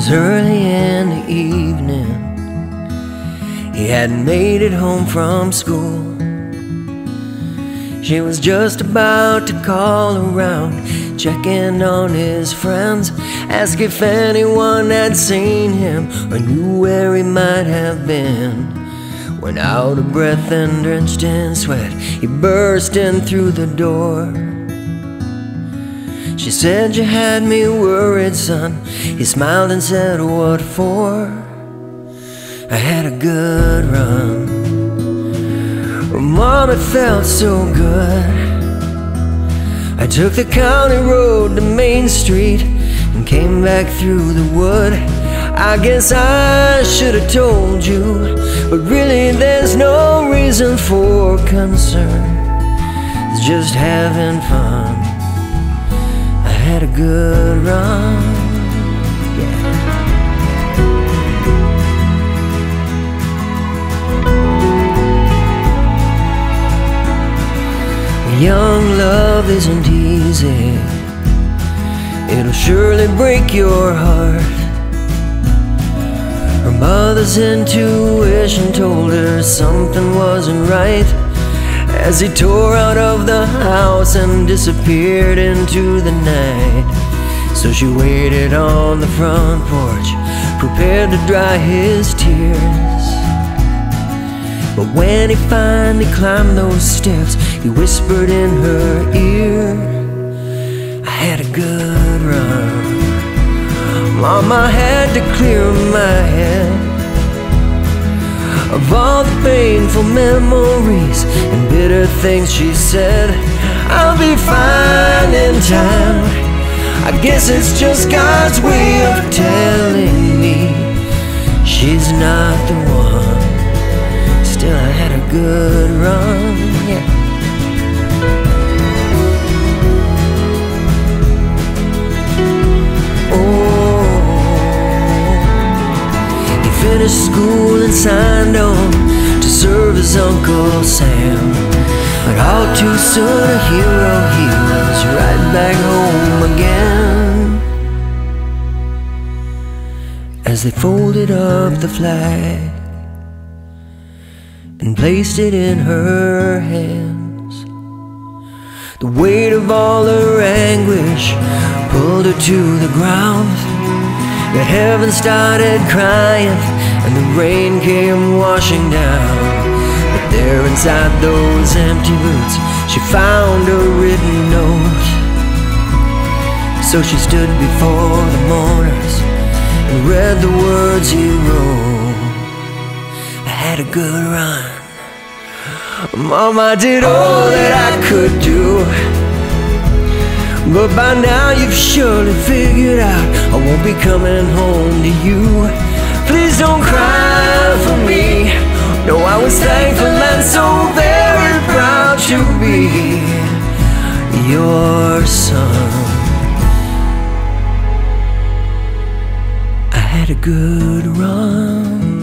was early in the evening. He hadn't made it home from school. She was just about to call around, check in on his friends, ask if anyone had seen him or knew where he might have been. When out of breath and drenched in sweat, he burst in through the door. She said, You had me worried, son. He smiled and said, What for? I had a good run. Mom, it felt so good. I took the county road to Main Street and came back through the wood. I guess I should have told you, but really there's no reason for concern. It's just having fun. Had a good run. Yeah. Young love isn't easy. It'll surely break your heart. Her mother's intuition told her something wasn't right as he tore out of the house and disappeared into the night. So she waited on the front porch, prepared to dry his tears. But when he finally climbed those steps, he whispered in her ear, I had a good run. Mama had to clear my head of all the painful memories and bitter things she said. I'll be fine in time. I guess it's just God's way of telling me she's not the one. Still, I had a good run. Yeah. Oh, he finished school and signed on to serve his Uncle Sam. But all too soon, a hero he was right back home again. As they folded up the flag and placed it in her hands. The weight of all her anguish pulled her to the ground. The heavens started crying and the rain came washing down. But there inside those empty boots, she found a written note. So she stood before the mourners and read the words he wrote. I had a good run. Mom, I did all that I could do. But by now you've surely figured out I won't be coming home to you. Please don't cry for me. No, I was thankful and so very proud to be your son. I had a good run.